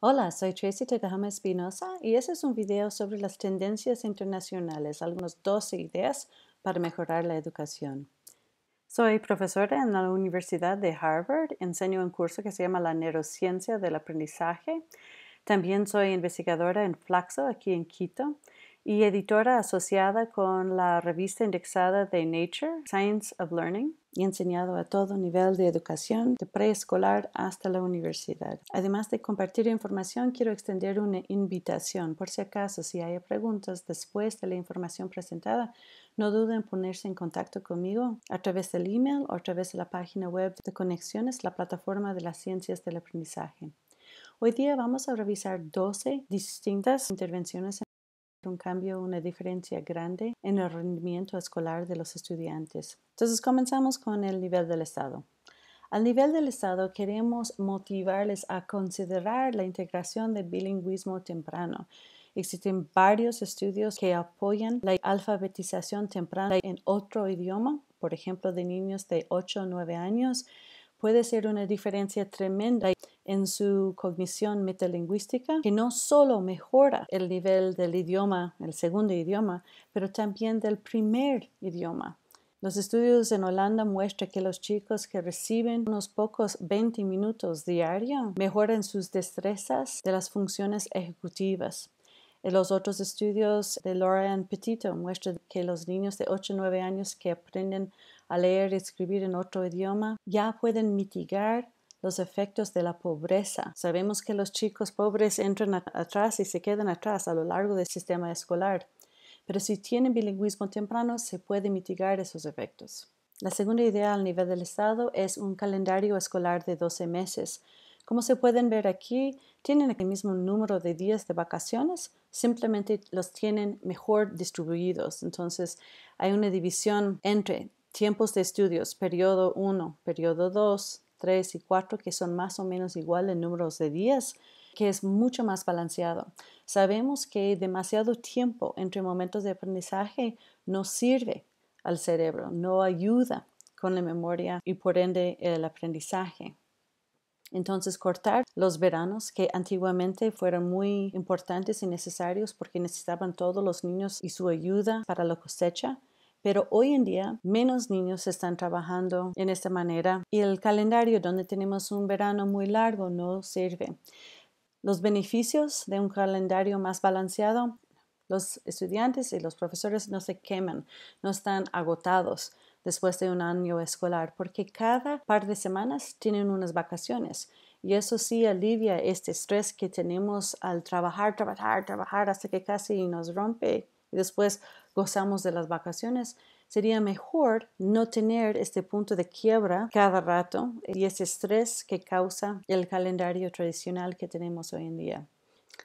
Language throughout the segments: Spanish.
Hola, soy Tracy Takahama Espinosa y este es un video sobre las tendencias internacionales, algunas 12 ideas para mejorar la educación. Soy profesora en la Universidad de Harvard, enseño un curso que se llama la neurociencia del aprendizaje. También soy investigadora en Flaxo, aquí en Quito, y editora asociada con la revista indexada de Nature, Science of Learning, y enseñado a todo nivel de educación, de preescolar hasta la universidad. Además de compartir información, quiero extender una invitación. Por si acaso, si hay preguntas después de la información presentada, no duden en ponerse en contacto conmigo a través del email o a través de la página web de Conexiones, la plataforma de las ciencias del aprendizaje. Hoy día vamos a revisar 12 distintas intervenciones un cambio, una diferencia grande en el rendimiento escolar de los estudiantes. Entonces comenzamos con el nivel del Estado. Al nivel del Estado queremos motivarles a considerar la integración del bilingüismo temprano. Existen varios estudios que apoyan la alfabetización temprana en otro idioma, por ejemplo, de niños de 8 o 9 años. Puede ser una diferencia tremenda en su cognición metalingüística, que no solo mejora el nivel del idioma, el segundo idioma, pero también del primer idioma. Los estudios en Holanda muestran que los chicos que reciben unos pocos 20 minutos diarios mejoran sus destrezas de las funciones ejecutivas. En los otros estudios de Laura Petito muestran que los niños de 8 o 9 años que aprenden a leer y escribir en otro idioma ya pueden mitigar los efectos de la pobreza. Sabemos que los chicos pobres entran atrás y se quedan atrás a lo largo del sistema escolar, pero si tienen bilingüismo temprano se puede mitigar esos efectos. La segunda idea al nivel del Estado es un calendario escolar de 12 meses. Como se pueden ver aquí, tienen el mismo número de días de vacaciones, simplemente los tienen mejor distribuidos. Entonces, hay una división entre tiempos de estudios, periodo 1, periodo 2, 3 y 4, que son más o menos igual en números de días, que es mucho más balanceado. Sabemos que demasiado tiempo entre momentos de aprendizaje no sirve al cerebro, no ayuda con la memoria y por ende el aprendizaje. Entonces, cortar los veranos que antiguamente fueron muy importantes y necesarios porque necesitaban todos los niños y su ayuda para la cosecha, pero hoy en día menos niños están trabajando en esta manera y el calendario donde tenemos un verano muy largo no sirve. Los beneficios de un calendario más balanceado, los estudiantes y los profesores no se queman, no están agotados después de un año escolar, porque cada par de semanas tienen unas vacaciones. Y eso sí alivia este estrés que tenemos al trabajar, trabajar, trabajar hasta que casi nos rompe y después gozamos de las vacaciones, sería mejor no tener este punto de quiebra cada rato y ese estrés que causa el calendario tradicional que tenemos hoy en día.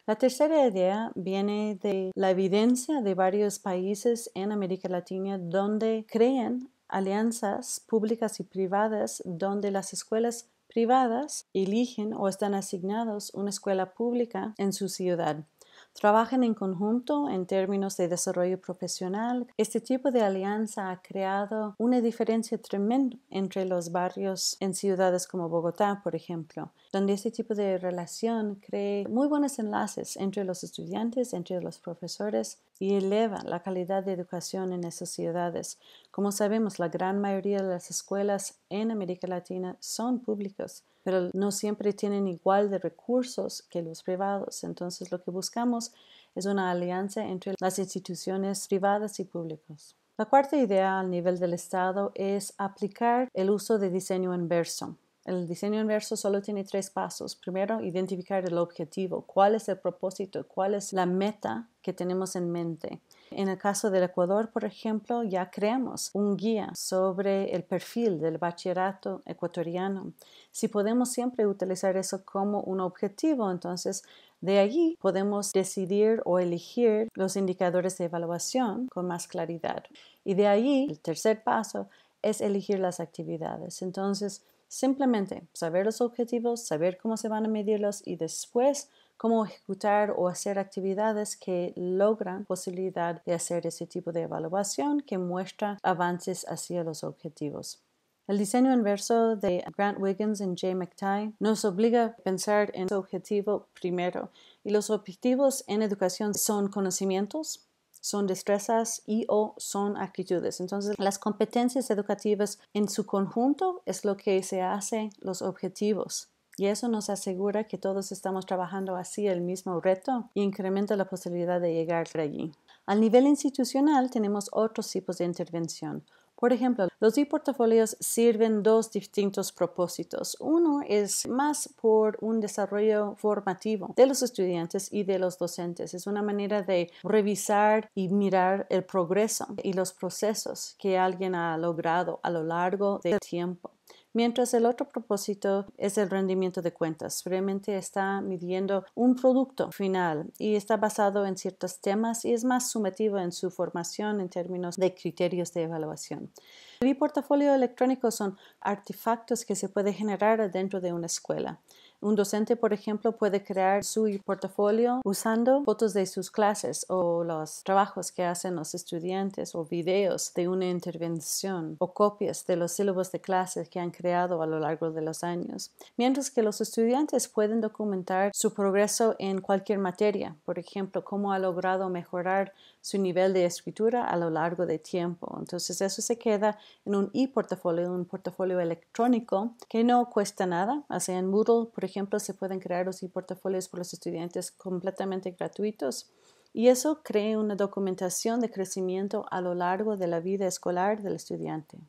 La tercera idea viene de la evidencia de varios países en América Latina donde crean alianzas públicas y privadas donde las escuelas privadas eligen o están asignados una escuela pública en su ciudad trabajan en conjunto en términos de desarrollo profesional. Este tipo de alianza ha creado una diferencia tremenda entre los barrios en ciudades como Bogotá, por ejemplo, donde este tipo de relación crea muy buenos enlaces entre los estudiantes, entre los profesores y eleva la calidad de educación en esas ciudades. Como sabemos, la gran mayoría de las escuelas en América Latina son públicas pero no siempre tienen igual de recursos que los privados. Entonces lo que buscamos es una alianza entre las instituciones privadas y públicas. La cuarta idea al nivel del Estado es aplicar el uso de diseño inverso. El diseño inverso solo tiene tres pasos. Primero, identificar el objetivo, cuál es el propósito, cuál es la meta que tenemos en mente. En el caso del Ecuador, por ejemplo, ya creamos un guía sobre el perfil del bachillerato ecuatoriano. Si podemos siempre utilizar eso como un objetivo, entonces de allí podemos decidir o elegir los indicadores de evaluación con más claridad. Y de allí, el tercer paso es elegir las actividades. Entonces, simplemente saber los objetivos, saber cómo se van a medirlos y después cómo ejecutar o hacer actividades que logran posibilidad de hacer ese tipo de evaluación que muestra avances hacia los objetivos. El diseño inverso de Grant Wiggins y Jay McTighe nos obliga a pensar en su objetivo primero. Y los objetivos en educación son conocimientos, son destrezas y o son actitudes. Entonces, las competencias educativas en su conjunto es lo que se hace los objetivos. Y eso nos asegura que todos estamos trabajando así el mismo reto y incrementa la posibilidad de llegar allí. Al nivel institucional tenemos otros tipos de intervención. Por ejemplo, los e-portafolios sirven dos distintos propósitos. Uno es más por un desarrollo formativo de los estudiantes y de los docentes. Es una manera de revisar y mirar el progreso y los procesos que alguien ha logrado a lo largo del tiempo mientras el otro propósito es el rendimiento de cuentas. Realmente está midiendo un producto final y está basado en ciertos temas y es más sumativo en su formación en términos de criterios de evaluación. El portafolio electrónico son artefactos que se puede generar dentro de una escuela. Un docente, por ejemplo, puede crear su portafolio usando fotos de sus clases o los trabajos que hacen los estudiantes o videos de una intervención o copias de los sílabos de clases que han creado a lo largo de los años. Mientras que los estudiantes pueden documentar su progreso en cualquier materia, por ejemplo, cómo ha logrado mejorar su nivel de escritura a lo largo de tiempo. Entonces eso se queda en un e-portafolio, un portafolio electrónico que no cuesta nada. O sea, en Moodle, por ejemplo, se pueden crear los e-portafolios por los estudiantes completamente gratuitos. Y eso crea una documentación de crecimiento a lo largo de la vida escolar del estudiante.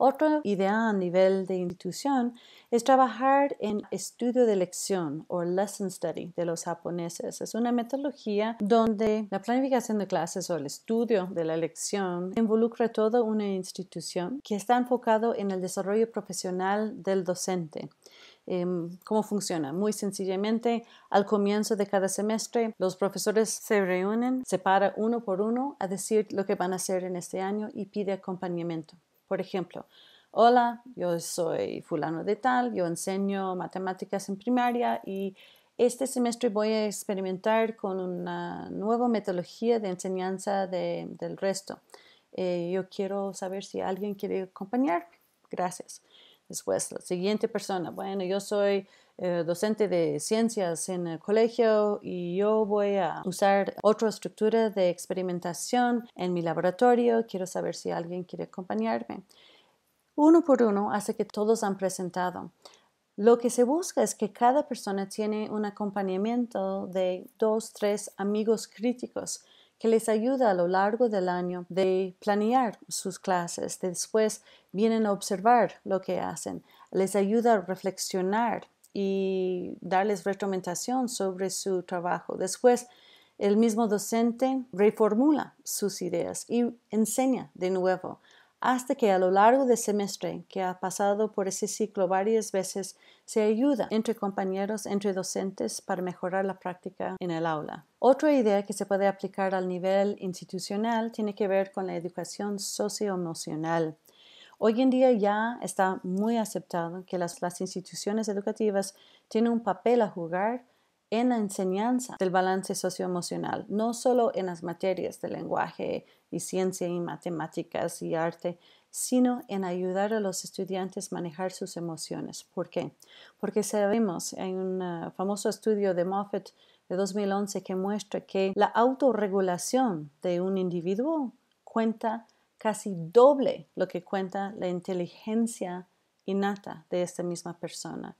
Otra idea a nivel de institución es trabajar en estudio de lección o lesson study de los japoneses. Es una metodología donde la planificación de clases o el estudio de la lección involucra toda una institución que está enfocado en el desarrollo profesional del docente. Em, ¿Cómo funciona? Muy sencillamente, al comienzo de cada semestre, los profesores se reúnen, se para uno por uno a decir lo que van a hacer en este año y pide acompañamiento. Por ejemplo, hola, yo soy fulano de tal, yo enseño matemáticas en primaria y este semestre voy a experimentar con una nueva metodología de enseñanza del resto. Eh, yo quiero saber si alguien quiere acompañar. Gracias. Después, la siguiente persona. Bueno, yo soy eh, docente de ciencias en el colegio y yo voy a usar otra estructura de experimentación en mi laboratorio. Quiero saber si alguien quiere acompañarme. Uno por uno hace que todos han presentado. Lo que se busca es que cada persona tiene un acompañamiento de dos, tres amigos críticos que les ayuda a lo largo del año de planear sus clases. Después vienen a observar lo que hacen. Les ayuda a reflexionar y darles retroalimentación sobre su trabajo. Después, el mismo docente reformula sus ideas y enseña de nuevo hasta que a lo largo del semestre que ha pasado por ese ciclo varias veces se ayuda entre compañeros, entre docentes para mejorar la práctica en el aula. Otra idea que se puede aplicar al nivel institucional tiene que ver con la educación socioemocional. Hoy en día ya está muy aceptado que las, instituciones educativas tienen un papel a jugar en la enseñanza del balance socioemocional, no solo en las materias de lenguaje y ciencia y matemáticas y arte, sino en ayudar a los estudiantes a manejar sus emociones. ¿Por qué? Porque sabemos, hay un uh, famoso estudio de Moffat de 2011 que muestra que la autorregulación de un individuo cuenta casi doble lo que cuenta la inteligencia innata de esta misma persona.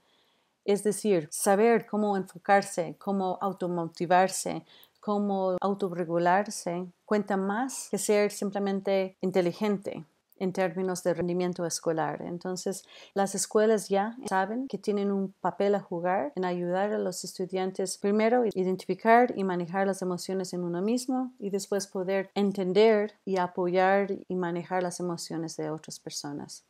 Es decir, saber cómo enfocarse, cómo automotivarse, cómo autorregularse, cuenta más que ser simplemente inteligente en términos de rendimiento escolar. Entonces, las escuelas ya saben que tienen un papel a jugar en ayudar a los estudiantes primero identificar y manejar las emociones en uno mismo y después poder entender y apoyar y manejar las emociones de otras personas.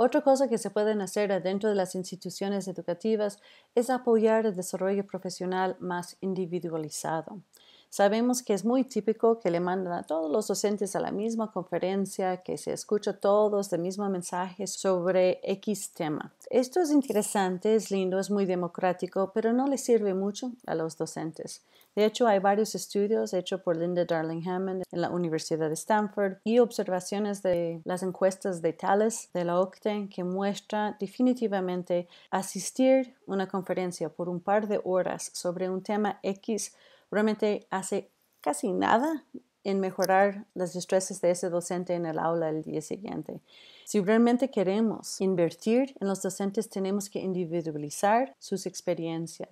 Otra cosa que se pueden hacer dentro de las instituciones educativas es apoyar el desarrollo profesional más individualizado. Sabemos que es muy típico que le mandan a todos los docentes a la misma conferencia, que se escucha todos el mismo mensaje sobre X tema. Esto es interesante, es lindo, es muy democrático, pero no le sirve mucho a los docentes. De hecho, hay varios estudios hechos por Linda Darling Hammond en la Universidad de Stanford y observaciones de las encuestas de Thales de la OCTE que muestra definitivamente asistir a una conferencia por un par de horas sobre un tema X realmente hace casi nada en mejorar las destrezas de ese docente en el aula el día siguiente. Si realmente queremos invertir en los docentes, tenemos que individualizar sus experiencias.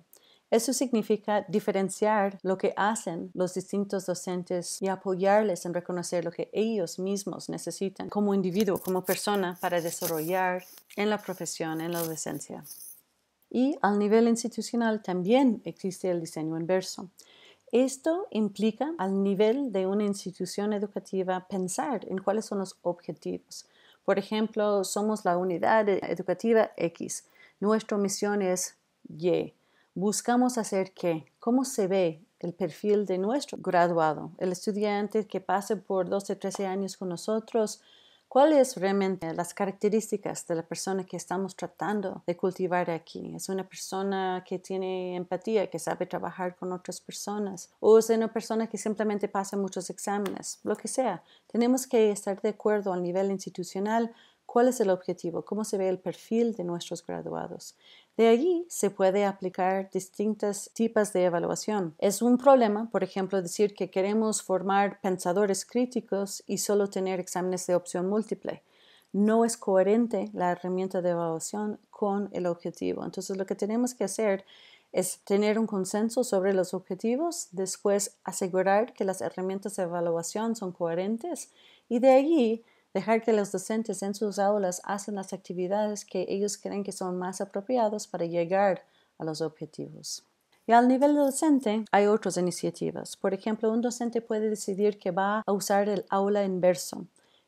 Eso significa diferenciar lo que hacen los distintos docentes y apoyarles en reconocer lo que ellos mismos necesitan como individuo, como persona, para desarrollar en la profesión, en la docencia. Y al nivel institucional también existe el diseño inverso. Esto implica al nivel de una institución educativa pensar en cuáles son los objetivos. Por ejemplo, somos la unidad educativa X. Nuestra misión es Y. Buscamos hacer qué? ¿Cómo se ve el perfil de nuestro graduado? El estudiante que pase por 12, 13 años con nosotros ¿Cuáles realmente las características de la persona que estamos tratando de cultivar aquí? ¿Es una persona que tiene empatía, que sabe trabajar con otras personas? ¿O es una persona que simplemente pasa muchos exámenes? Lo que sea. Tenemos que estar de acuerdo al nivel institucional cuál es el objetivo, cómo se ve el perfil de nuestros graduados. De allí se puede aplicar distintas tipos de evaluación. Es un problema, por ejemplo, decir que queremos formar pensadores críticos y solo tener exámenes de opción múltiple. No es coherente la herramienta de evaluación con el objetivo. Entonces, lo que tenemos que hacer es tener un consenso sobre los objetivos, después asegurar que las herramientas de evaluación son coherentes y de allí dejar que los docentes en sus aulas hacen las actividades que ellos creen que son más apropiadas para llegar a los objetivos. Y al nivel docente hay otras iniciativas. Por ejemplo, un docente puede decidir que va a usar el aula inverso.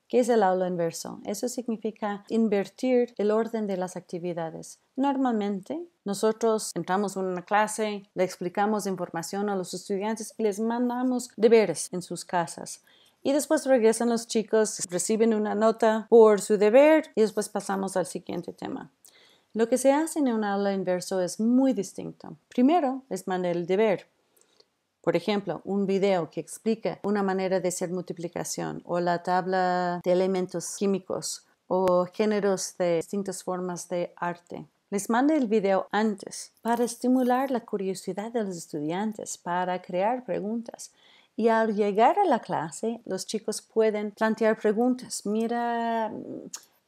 ¿Qué es el aula inverso? Eso significa invertir el orden de las actividades. Normalmente, nosotros entramos en una clase, le explicamos información a los estudiantes y les mandamos deberes en sus casas. Y después regresan los chicos, reciben una nota por su deber y después pasamos al siguiente tema. Lo que se hace en un aula inverso es muy distinto. Primero les manda el deber. Por ejemplo, un video que explica una manera de hacer multiplicación o la tabla de elementos químicos o géneros de distintas formas de arte. Les manda el video antes para estimular la curiosidad de los estudiantes, para crear preguntas y al llegar a la clase, los chicos pueden plantear preguntas. Mira,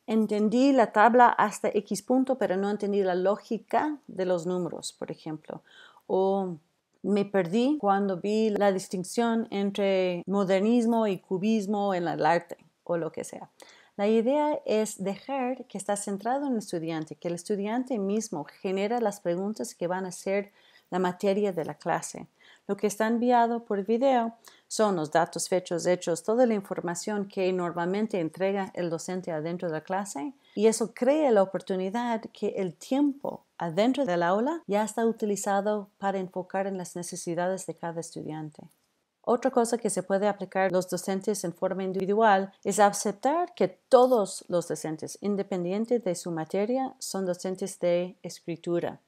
entendí la tabla hasta X punto, pero no entendí la lógica de los números, por ejemplo. O me perdí cuando vi la distinción entre modernismo y cubismo en el arte o lo que sea. La idea es dejar que está centrado en el estudiante, que el estudiante mismo genera las preguntas que van a ser la materia de la clase. Lo que está enviado por video son los datos, fechos, hechos, toda la información que normalmente entrega el docente adentro de la clase y eso crea la oportunidad que el tiempo adentro del aula ya está utilizado para enfocar en las necesidades de cada estudiante. Otra cosa que se puede aplicar los docentes en forma individual es aceptar que todos los docentes, independiente de su materia, son docentes de escritura.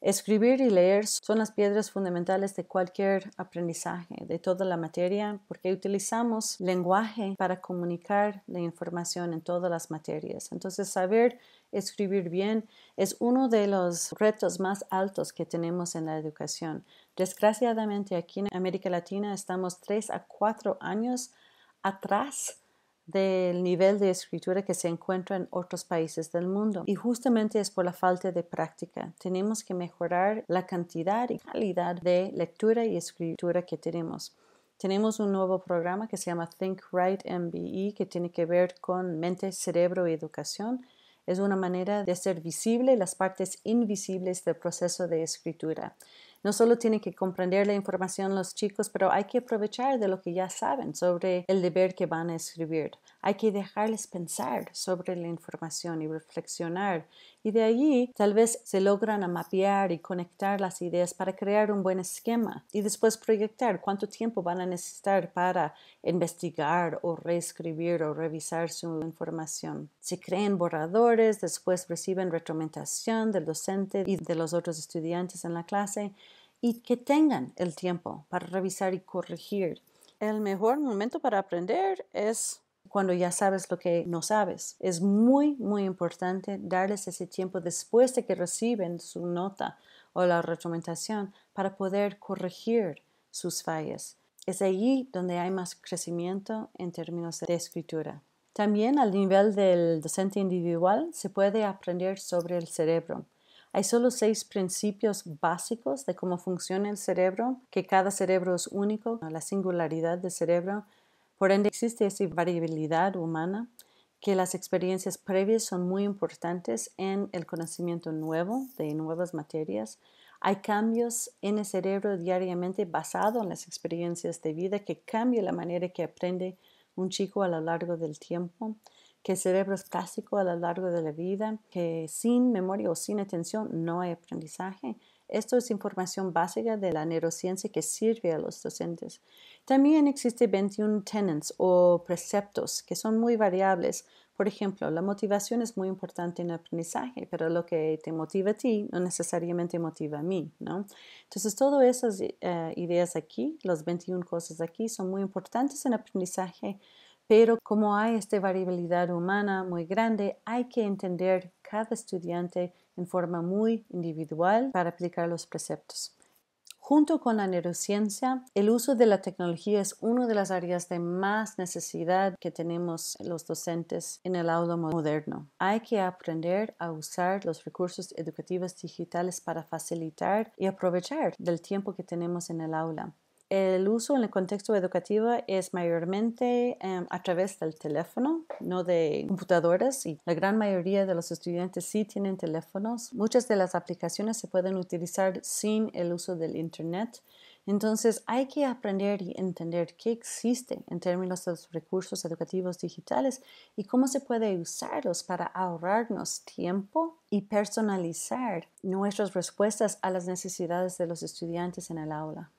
Escribir y leer son las piedras fundamentales de cualquier aprendizaje, de toda la materia, porque utilizamos lenguaje para comunicar la información en todas las materias. Entonces, saber escribir bien es uno de los retos más altos que tenemos en la educación. Desgraciadamente, aquí en América Latina estamos tres a cuatro años atrás del nivel de escritura que se encuentra en otros países del mundo. Y justamente es por la falta de práctica. Tenemos que mejorar la cantidad y calidad de lectura y escritura que tenemos. Tenemos un nuevo programa que se llama Think Right MBE que tiene que ver con mente, cerebro y educación. Es una manera de hacer visible las partes invisibles del proceso de escritura. No solo tienen que comprender la información los chicos, pero hay que aprovechar de lo que ya saben sobre el deber que van a escribir. Hay que dejarles pensar sobre la información y reflexionar y de allí tal vez se logran mapear y conectar las ideas para crear un buen esquema y después proyectar cuánto tiempo van a necesitar para investigar o reescribir o revisar su información. Se creen borradores, después reciben retroalimentación del docente y de los otros estudiantes en la clase y que tengan el tiempo para revisar y corregir. El mejor momento para aprender es cuando ya sabes lo que no sabes. Es muy, muy importante darles ese tiempo después de que reciben su nota o la retroalimentación para poder corregir sus fallas. Es allí donde hay más crecimiento en términos de escritura. También al nivel del docente individual se puede aprender sobre el cerebro. Hay solo seis principios básicos de cómo funciona el cerebro, que cada cerebro es único, la singularidad del cerebro por ende, existe esa variabilidad humana que las experiencias previas son muy importantes en el conocimiento nuevo de nuevas materias. Hay cambios en el cerebro diariamente basado en las experiencias de vida que cambia la manera que aprende un chico a lo largo del tiempo, que el cerebro es clásico a lo largo de la vida, que sin memoria o sin atención no hay aprendizaje esto es información básica de la neurociencia que sirve a los docentes. También existen 21 tenets o preceptos que son muy variables. Por ejemplo, la motivación es muy importante en el aprendizaje, pero lo que te motiva a ti no necesariamente motiva a mí, ¿no? Entonces, todas esas eh, ideas aquí, las 21 cosas aquí, son muy importantes en el aprendizaje, pero como hay esta variabilidad humana muy grande, hay que entender cada estudiante en forma muy individual para aplicar los preceptos. Junto con la neurociencia, el uso de la tecnología es una de las áreas de más necesidad que tenemos los docentes en el aula moderno. Hay que aprender a usar los recursos educativos digitales para facilitar y aprovechar del tiempo que tenemos en el aula el uso en el contexto educativo es mayormente em, a través del teléfono, no de computadoras. Y la gran mayoría de los estudiantes sí tienen teléfonos. Muchas de las aplicaciones se pueden utilizar sin el uso del Internet. Entonces hay que aprender y entender qué existe en términos de los recursos educativos digitales y cómo se puede usarlos para ahorrarnos tiempo y personalizar nuestras respuestas a las necesidades de los estudiantes en el aula.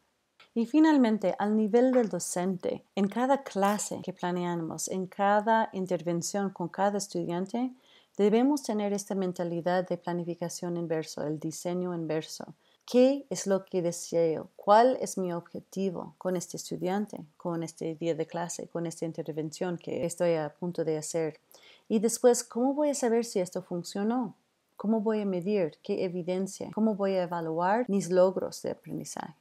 Y finalmente, al nivel del docente, en cada clase que planeamos, en cada intervención con cada estudiante, debemos tener esta mentalidad de planificación inverso, el diseño inverso. ¿Qué es lo que deseo? ¿Cuál es mi objetivo con este estudiante, con este día de clase, con esta intervención que estoy a punto de hacer? Y después, ¿cómo voy a saber si esto funcionó? ¿Cómo voy a medir? ¿Qué evidencia? ¿Cómo voy a evaluar mis logros de aprendizaje?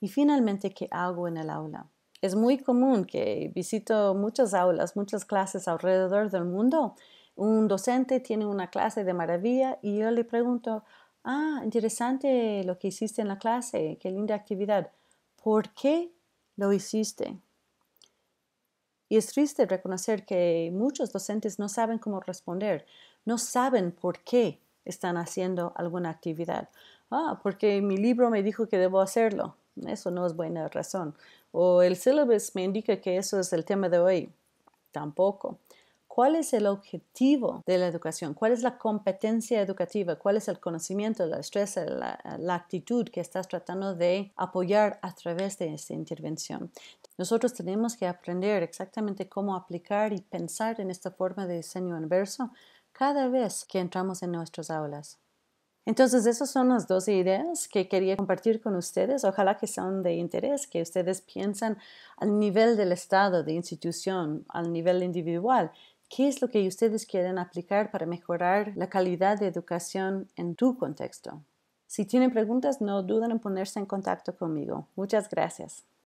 Y finalmente, ¿qué hago en el aula? Es muy común que visito muchas aulas, muchas clases alrededor del mundo. Un docente tiene una clase de maravilla y yo le pregunto, ah, interesante lo que hiciste en la clase, qué linda actividad. ¿Por qué lo hiciste? Y es triste reconocer que muchos docentes no saben cómo responder, no saben por qué están haciendo alguna actividad. Ah, porque mi libro me dijo que debo hacerlo. Eso no es buena razón. O el syllabus me indica que eso es el tema de hoy. Tampoco. ¿Cuál es el objetivo de la educación? ¿Cuál es la competencia educativa? ¿Cuál es el conocimiento, la destreza, la, la, actitud que estás tratando de apoyar a través de esta intervención? Nosotros tenemos que aprender exactamente cómo aplicar y pensar en esta forma de diseño inverso cada vez que entramos en nuestras aulas. Entonces, esas son las dos ideas que quería compartir con ustedes. Ojalá que sean de interés, que ustedes piensan al nivel del Estado, de institución, al nivel individual. ¿Qué es lo que ustedes quieren aplicar para mejorar la calidad de educación en tu contexto? Si tienen preguntas, no duden en ponerse en contacto conmigo. Muchas gracias.